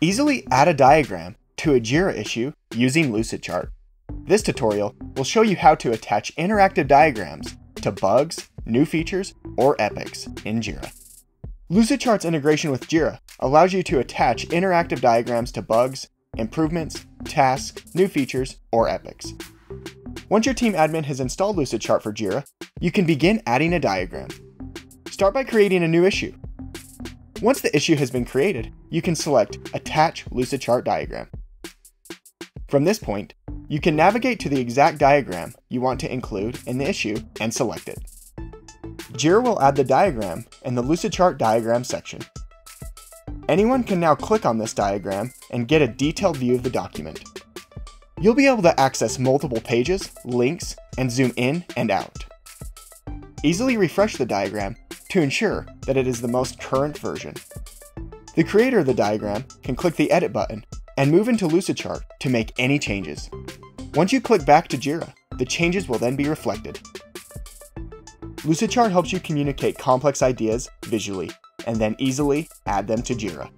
Easily add a diagram to a JIRA issue using Lucidchart. This tutorial will show you how to attach interactive diagrams to bugs, new features, or epics in JIRA. Lucidchart's integration with JIRA allows you to attach interactive diagrams to bugs, improvements, tasks, new features, or epics. Once your team admin has installed Lucidchart for JIRA, you can begin adding a diagram. Start by creating a new issue. Once the issue has been created, you can select Attach Lucidchart Diagram. From this point, you can navigate to the exact diagram you want to include in the issue and select it. JIRA will add the diagram in the Lucidchart diagram section. Anyone can now click on this diagram and get a detailed view of the document. You'll be able to access multiple pages, links, and zoom in and out. Easily refresh the diagram to ensure that it is the most current version. The creator of the diagram can click the Edit button and move into Lucidchart to make any changes. Once you click back to JIRA, the changes will then be reflected. Lucidchart helps you communicate complex ideas visually and then easily add them to JIRA.